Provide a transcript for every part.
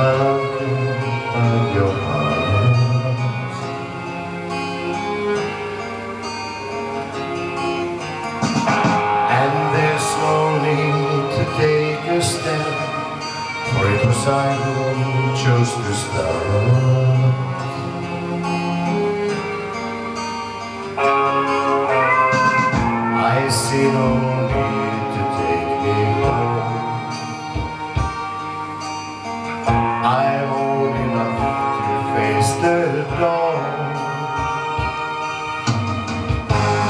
of your heart. And there's no need to take a step, for it was I who chose to start. at dawn.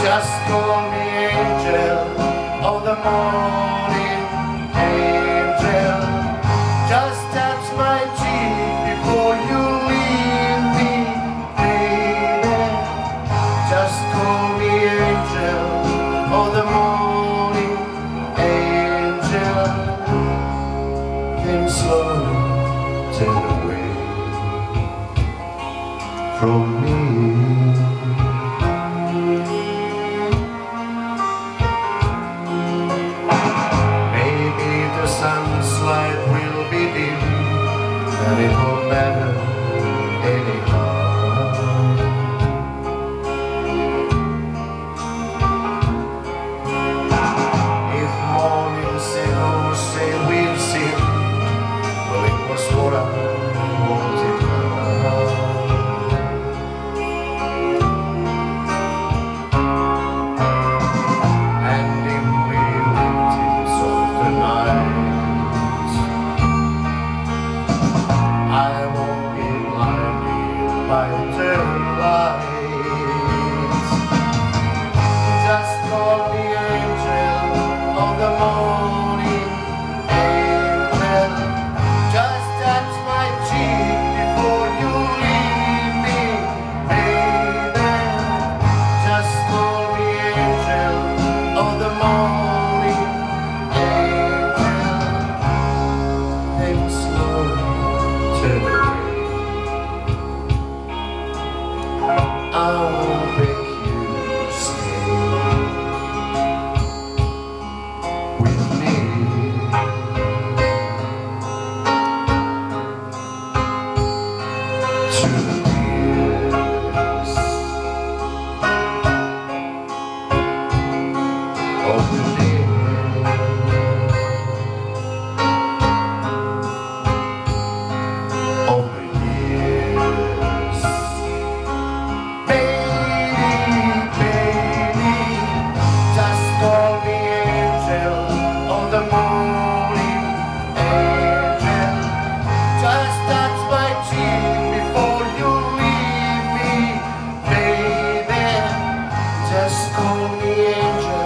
Just call me angel of the morning day. from me. Two. Only the